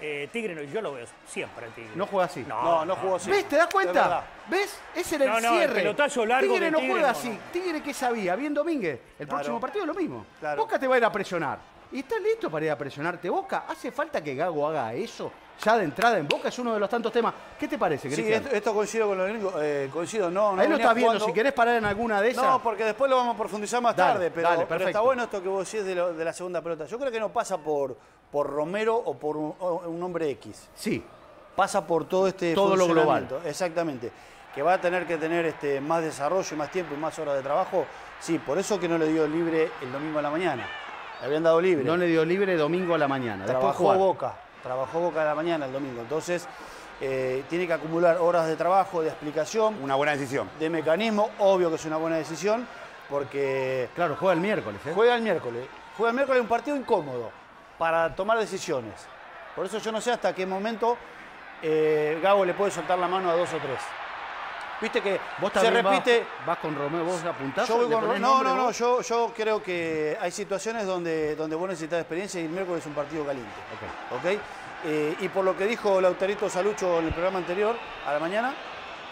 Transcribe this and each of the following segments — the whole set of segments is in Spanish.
eh, Tigre, no- yo lo veo siempre Tigre. No juega así. No, no jugó así. ¿Ves? ¿Te das cuenta? ¿Ves? Ese era el No, no, el cierre. pelotazo largo Tigre no Tigre juega no, así. no. Tigre que sabía, bien Domínguez. El Claro. próximo partido es lo mismo. Claro. Boca te va a ir a presionar. ¿Y estás listo para ir a presionarte Boca? ¿Hace falta que Gago haga eso? Ya de entrada en Boca es uno de los tantos temas. ¿Qué te parece, Sí, Cristian? esto, esto coincido con lo gringo. eh, coincido, no, no. Ahí lo estás viendo. jugando- Si querés parar en alguna de esas. No, porque después lo vamos a profundizar más Dale, tarde, pero, dale, pero está bueno esto que vos decís de, lo- de la segunda pelota. Yo creo que no pasa por, por Romero o por un, o un hombre X. Sí. Pasa por todo este Todo lo funcionamiento. Exactamente. Que va a tener que tener este, más desarrollo y más tiempo y más horas de trabajo. Sí, por eso que no le dio libre el domingo a la mañana. Le habían dado libre. No le dio libre domingo a la mañana. Trabajó. Boca, trabajó Boca a la mañana el domingo. Entonces, eh, tiene que acumular horas de trabajo, de explicación, Una buena decisión. de mecanismo. Obvio que es una buena decisión, porque Claro, juega el miércoles. ¿eh? juega el miércoles. Juega el miércoles un partido incómodo para tomar decisiones. Por eso yo no sé hasta qué momento eh, Gago le puede soltar la mano a dos o tres. Viste que Vos se vas- repite. vas, con Romeo, vos apuntás. Yo voy con- ponés no, no, no, yo, yo creo que hay situaciones donde, donde vos necesitas experiencia y el miércoles es un partido caliente. ¿ok? Eh, y por lo que dijo Lautarito Salucho en el programa anterior, a la mañana,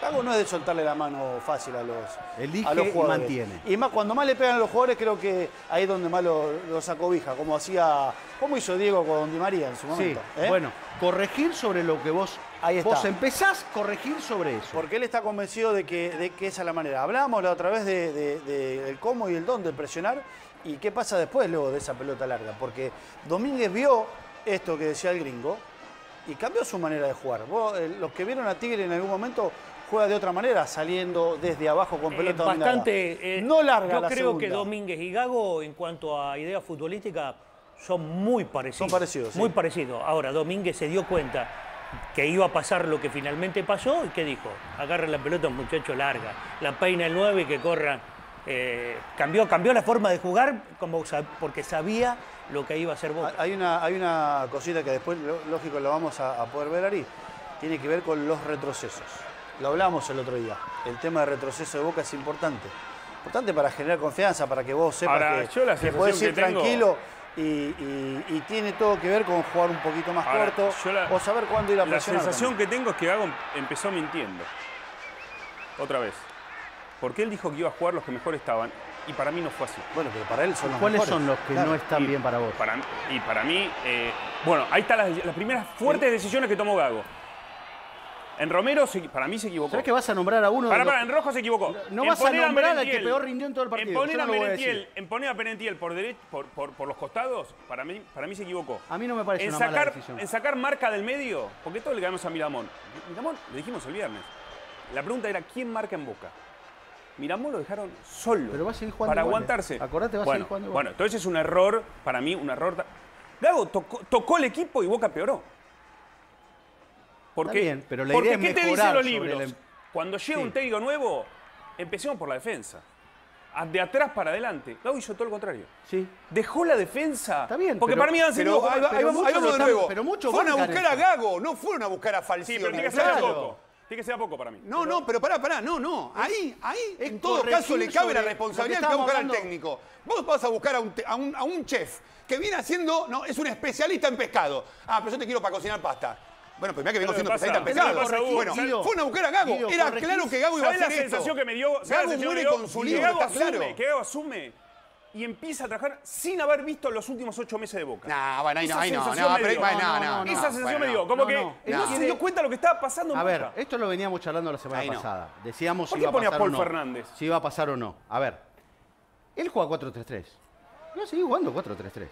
Gago no es de soltarle la mano fácil a los, Elige a los y jugadores. mantiene. Y más, cuando más le pegan a los jugadores, creo que ahí es donde más lo, lo sacobija, como hacía, como hizo Diego con Di María en su Sí, momento. ¿eh? bueno, corregir sobre lo que vos. Ahí está. Vos empezás corregir sobre eso. Porque él está convencido de que, de que esa es la manera. Hablábamos la otra vez de, de- de- del cómo y el dónde presionar y qué pasa después luego de esa pelota larga. Porque Domínguez vio esto que decía el gringo y cambió su manera de jugar. Vos, eh, los que vieron a Tigre en algún momento juega de otra manera, saliendo desde abajo con Eh, pelota dominada. bastante. eh, no larga Yo la creo que. Domínguez y Gago, en cuanto a idea futbolística, son muy parecidos. Son parecidos, sí. Muy parecidos. Ahora, Domínguez se dio cuenta que iba a pasar lo que finalmente pasó y ¿qué dijo? Agarra la pelota, muchacho, larga. La peina el 9 y que corran. Eh, cambió, cambió la forma de jugar como, porque sabía lo que iba a hacer Boca. Hay una, hay una cosita que después, lógico, lo vamos a, a poder ver ahí. Tiene que ver con los retrocesos. Lo hablamos el otro día. El tema de retroceso de Boca es importante. Importante para generar confianza, para que vos sepas Ahora, que, yo la que sensación podés ir que tengo- tranquilo y, y- y tiene todo que ver con jugar un poquito más Ahora, corto la- o saber cuándo ir a La presionar. sensación también. que tengo es que Gago empezó mintiendo. Otra vez. Porque él dijo que iba a jugar los que mejor estaban. Y para mí no fue así. Bueno, pero para él son los ¿Cuáles mejores. son los que Claro. no están Y bien para vos? para- y para mí, eh, bueno, ahí están las, las primeras fuertes decisiones que tomó Gago. En Romero, se- para mí se equivocó. ¿Sabés que vas a nombrar a uno Para, para, en rojo se equivocó. No En vas a nombrar al que peor rindió en todo el partido, En poner, a no Merentiel, en poner a Merentiel por, por, por- por los costados, para mí, para mí se equivocó. A mí no me parece en una mala sacar, decisión. En sacar marca del medio, porque todo le ganamos a Miramón. Miramón, le dijimos el viernes. La pregunta era, ¿quién marca en Boca? Miramón lo dejaron solo. Pero va a seguir jugando Para igual, eh. aguantarse. Acordate, va a seguir jugando. Bueno, entonces es un error, para mí, un error. Gago tocó, tocó el equipo y Boca peoró. Porque, bien, pero la porque idea es ¿qué te mejorar dicen los libros? el- em- Cuando llega Sí. un técnico nuevo, empecemos por la defensa. De atrás para adelante. Gago hizo todo lo contrario. Sí. Dejó la defensa. Está bien, Porque pero- para mí han Pero sido. ahí, va- ahí pero vamos, ahí muchos vamos de nuevo. pero muchos Fueron a buscar a. Gago, no fueron a buscar a Sí, Falcioni. pero tiene que ser Claro. poco. Tiene que ser a poco para mí. No, no, pero pará, pará, no, no. Ahí, ahí, es en todo caso, le cabe la responsabilidad que que va a buscar al técnico. Vos vas a buscar a un, te- a un- a un chef que viene haciendo, no, es un especialista en pescado. Ah, pero yo te quiero para cocinar pasta. Bueno, pues mira que vengo ¿Sabes siendo pasa, Hugo? Bueno, Guido, fueron a buscar a Gago. Guido, Era corregís. claro que Gago iba a ¿Sabes la hacer esto. sensación que me dio? ¿Sabes la Gago muere con su libro, Gago está claro. asume, que Gago asume y empieza a trabajar sin haber visto los últimos ocho meses de Boca. Nah, bueno, ahí no, ahí no, pero- Esa sensación bueno, me dio. Como que no. se dio cuenta de lo que estaba pasando en A ver, Boca. esto lo veníamos charlando la semana Ahí pasada. Decíamos ¿Por si iba a pasar o no. Fernández? Si iba a pasar o no. A ver, él juega 4-3-3. No, sigue jugando 4-3-3.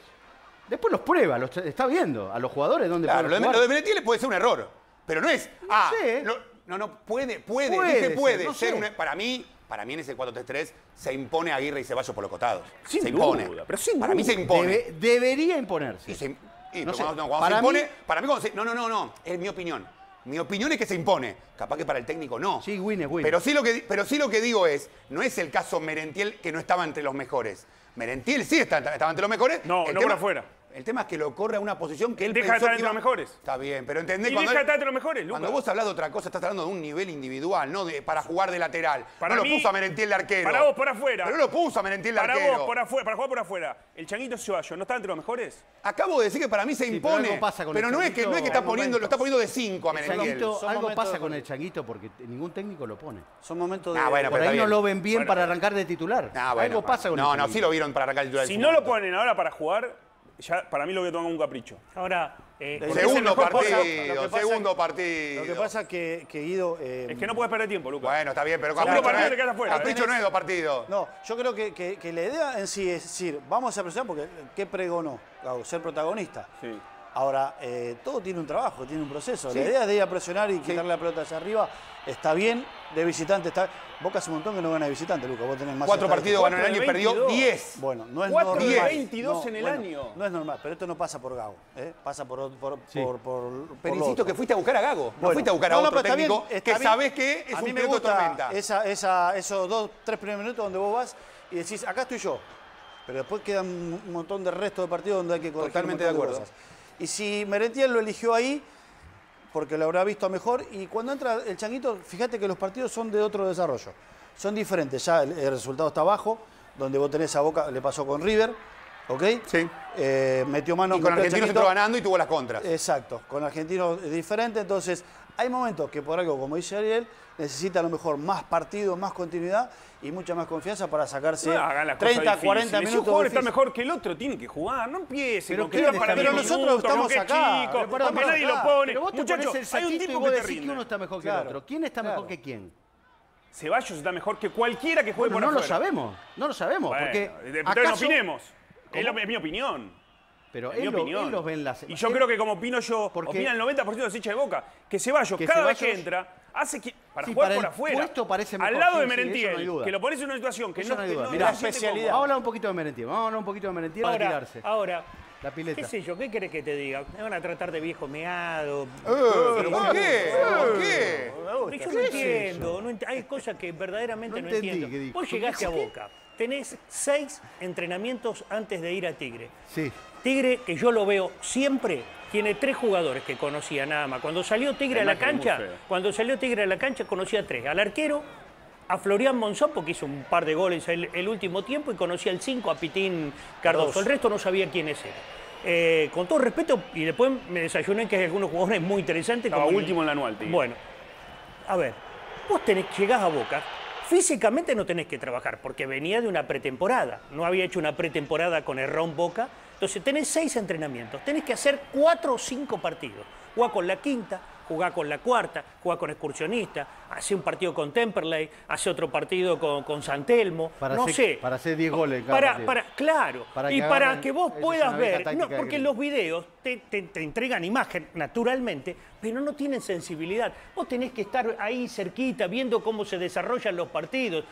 Después los prueba, los está viendo a los jugadores dónde Claro, lo pueden de, jugar. lo de Merentiel puede ser un error, pero no es. ah, sé. lo- no, no, puede, puede, Puede dije ser, puede no ser sé. un- Para mí, para mí en ese 4-3-3 se impone Aguirre y Ceballos por los cotados. Sin se impone. duda, pero sin para mí se impone. Debe- debería imponerse. Y se- y, No sé, cuando, cuando para se impone, mí- para mí cuando se- no, no, no, no, es mi opinión. Mi opinión es que se impone. Capaz que para el técnico no. Sí, win es win. Pero sí, lo que, pero sí lo que digo es, no es el caso Merentiel que no estaba entre los mejores. Merentiel sí está- estaba entre los mejores. No, El no por afuera. El tema es que lo corre a una posición que él Deja de pensó estar que entre los mejores. Está bien, pero entendés Y cuando deja de él- estar entre los mejores, Lucas. Cuando vos hablas de otra cosa, estás hablando de un nivel individual, no de, para jugar de lateral. Para no mí- lo puso a Merentiel de arquero. Para vos, por afuera. Pero no lo puso a Merentiel de Para arquero. vos, por afuera, para jugar por afuera. ¿El Changuito Ceballos no está entre los mejores? Acabo de decir que para mí se pero impone. algo pasa con pero el no es que, no es que está poniendo, lo está poniendo de 5 a El Merentiel. changuito, algo momentos pasa de- con el changuito porque ningún técnico lo pone. Son momentos de. Ah, bueno, Por pero ahí no lo ven bien Bueno. para arrancar de titular. Ah, bueno, algo pasa con No, el no, sí lo vieron para arrancar el titular. Si no lo ponen ahora para jugar, ya para mí lo voy a tomar como un capricho. Ahora, eh, Segundo partido, cosa- que segundo partido. Lo que pasa es que, que Guido. eh, Es que no puedes perder tiempo, Lucas. Bueno, está bien, pero Segundo Capricho partido no te quedas es- afuera, ¿eh? Capricho no es dos partidos. No, yo creo que, que- que la idea en sí es decir, vamos a presionar porque ¿qué pregonó? Claro, ser protagonista. Sí. Ahora, eh, todo tiene un trabajo, tiene un proceso. La idea de ir a presionar y quitarle la pelota hacia arriba está bien, de visitante está. Boca hace un montón que no gana de visitante, Lucas. Vos tenés más Cuatro partidos ganó el año y perdió 22. 10. Bueno, no es Cuatro normal. de 22 en el bueno, año. No es normal, pero esto no pasa por Gago. ¿eh? Pasa por, por, Sí. por, por, Pero insisto que fuiste a buscar a Gago. no fuiste a buscar a no, otro bien, técnico está que bien. sabés que es A un mí me piloto de gusta tormenta. Esa, esa, esos dos, tres primeros minutos donde vos vas y decís, acá estoy yo. Pero después quedan un montón de resto de partidos donde hay que corregir Totalmente un montón de acuerdo. cosas. Y si Merentiel lo eligió ahí, porque lo habrá visto mejor, y cuando entra el Changuito, fíjate que los partidos son de otro desarrollo. Son diferentes, ya el, resultado está abajo, donde vos tenés a Boca, le pasó con River, ¿ok? Sí. Eh, metió mano Y con el Argentinos entró ganando y tuvo las contras. Exacto, con argentinos es diferente, entonces hay momentos que por algo, como dice Ariel, necesita a lo mejor más partido, más continuidad y mucha más confianza para sacarse No hagan las 30, cosas 40 difíciles. Si un minutos. jugador está mejor que el otro, tiene que jugar. No empiece Pero que ¿quién está para mejor? Nosotros minutos, estamos acá, chico, pero porque nadie acá. lo pone. Pero vos te Muchachos, el hay un tipo y que te rinde. que uno está mejor que Claro, el otro. ¿Quién está claro. mejor que quién? Ceballos está mejor que cualquiera que juegue Bueno, por no lo afuera. sabemos. No lo sabemos. Bueno, porque entonces no ¿acaso- opinemos. Es, ¿Cómo? lo- es mi opinión. Pero Es mi lo, opinión. él los ve en las... Y yo él- creo que como opino yo, Porque- opina el 90% de los hinchas de Boca, que Ceballos, Que cada vez Ceballos- que entra, hace que. Para Sí, jugar para por el afuera. puesto parece Al mejor, lado sí, de sí, eso no hay Merentiel, duda. que lo pones en una situación que Eso no, no hay que duda. no- Mirá, no siente especialidad. Vamos a hablar un poquito de Merentiel. Vamos a hablar un poquito de Merentiel a ahora, tirarse. ahora, La pileta. qué sé yo, ¿qué querés que te diga? Me van a tratar de viejo meado. Eh, ¿Pero por qué? ¿Por qué? Yo no entiendo, no ent- hay cosas que verdaderamente No no, entendí entiendo. Vos llegaste a Boca, tenés seis entrenamientos antes de ir a Tigre. Sí. Tigre, que yo lo veo siempre, tiene tres jugadores que conocía nada más. Cuando salió Tigre a la cancha, cuando salió Tigre a la cancha conocía a tres. Al arquero, a Florian Monzón, porque hizo un par de goles el, el último tiempo, y conocía al cinco, a Pitín Cardoso. El resto no sabía quiénes eran. Eh, con todo respeto, y después me desayuné que hay algunos jugadores muy interesantes. Estaba como el- último en la anual, Tigre. Bueno, a ver, vos tenés, llegás a Boca, físicamente no tenés que trabajar, porque venía de una pretemporada. No había hecho una pretemporada con el Ron Boca. Entonces tenés seis entrenamientos, tenés que hacer cuatro o cinco partidos. Jugá con la quinta, jugá con la cuarta, jugá con excursionista, hace un partido con Temperley, hace otro partido con, con San Telmo, Para no hacer- sé. para hacer 10 goles cada Para, partido. para, claro, Para y para que vos puedas ver, no, porque los videos te, te- te entregan imagen naturalmente, pero no tienen sensibilidad. Vos tenés que estar ahí cerquita, viendo cómo se desarrollan los partidos.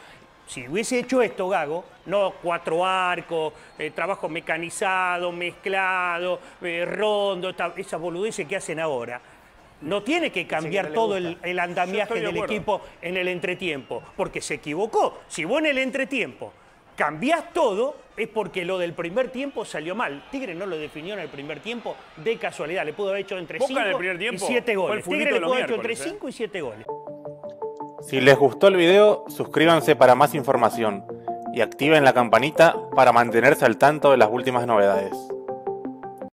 Si hubiese hecho esto, Gago, no cuatro arcos, eh, trabajo mecanizado, mezclado, eh, rondo, esas boludeces que hacen ahora, no tiene que cambiar que todo el, el andamiaje de del equipo en el entretiempo, porque se equivocó. Si vos en el entretiempo cambiás todo, es porque lo del primer tiempo salió mal. Tigre no lo definió en el primer tiempo de casualidad. Le pudo haber hecho entre Boca en el 5 primer y tiempo 7 fue el goles. Tigre le pudo haber hecho entre miércoles, ¿eh? 5 y 7 goles. Si les gustó el video, suscríbanse para más información y activen la campanita para mantenerse al tanto de las últimas novedades.